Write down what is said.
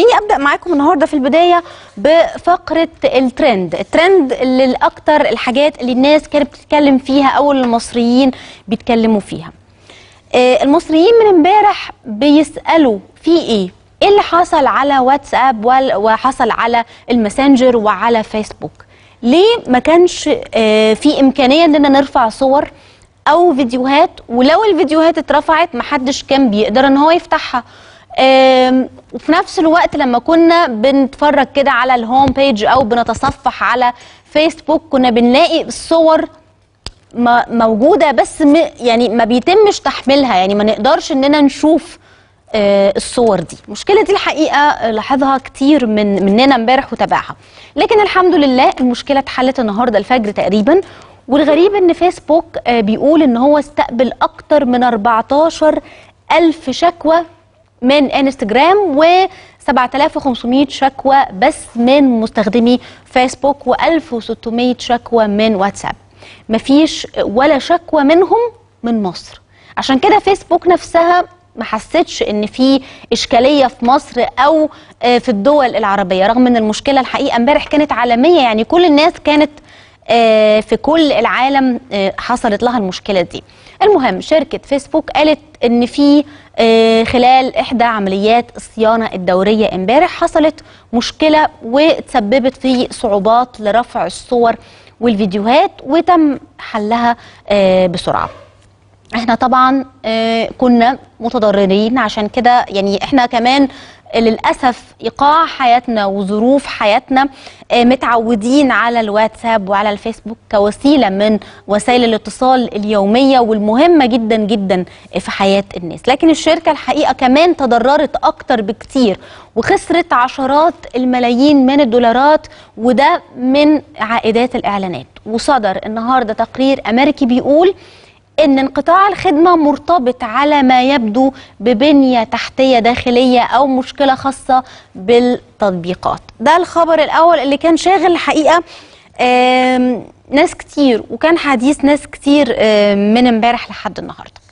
خليني أبدأ معاكم النهارده في البداية بفقرة الترند. الترند اللي الاكتر الحاجات اللي الناس كانت بتتكلم فيها أو المصريين بيتكلموا فيها. آه، المصريين من امبارح بيسألوا في إيه؟ إيه اللي حصل على واتساب وحصل على الماسنجر وعلى فيسبوك؟ ليه ما كانش آه، في إمكانية إننا نرفع صور أو فيديوهات؟ ولو الفيديوهات اترفعت محدش كان بيقدر إن هو يفتحها. وفي نفس الوقت لما كنا بنتفرج كده على الهوم بيج أو بنتصفح على فيسبوك كنا بنلاقي الصور موجودة بس يعني ما بيتمش تحميلها يعني ما نقدرش إننا نشوف آه، الصور دي. المشكلة دي الحقيقة لاحظها كتير من مننا امبارح وتابعها. لكن الحمد لله المشكلة اتحلت النهارده الفجر تقريبا. والغريب إن فيسبوك آه، بيقول إن هو استقبل أكتر من 14 ألف شكوى من انستجرام و 7500 شكوى بس من مستخدمي فيسبوك و1600 شكوى من واتساب. مفيش ولا شكوى منهم من مصر. عشان كده فيسبوك نفسها ما حسيتش إن في إشكالية في مصر أو آه، في الدول العربية رغم إن المشكلة الحقيقة امبارح كانت عالمية يعني كل الناس كانت في كل العالم آه، حصلت لها المشكلة دي. المهم شركة فيسبوك قالت إن في آه، خلال إحدى عمليات الصيانة الدورية امبارح حصلت مشكلة وتسببت في صعوبات لرفع الصور والفيديوهات وتم حلها آه، بسرعة. إحنا طبعا آه، كنا متضررين عشان كده يعني إحنا كمان للأسف إيقاع حياتنا وظروف حياتنا آه، متعودين على الواتساب وعلى الفيسبوك كوسيلة من وسائل الاتصال اليومية والمهمة جدا جدا في حياة الناس. لكن الشركة الحقيقة كمان تضررت أكتر بكتير وخسرت عشرات الملايين من الدولارات وده من عائدات الإعلانات. وصدر النهارده تقرير أمريكي بيقول إن انقطاع الخدمة مرتبط على ما يبدو ببنية تحتية داخلية أو مشكلة خاصة بالتطبيقات. ده الخبر الأول اللي كان شاغل الحقيقة. ناس كتير وكان حديث ناس كتير من امبارح لحد النهارده.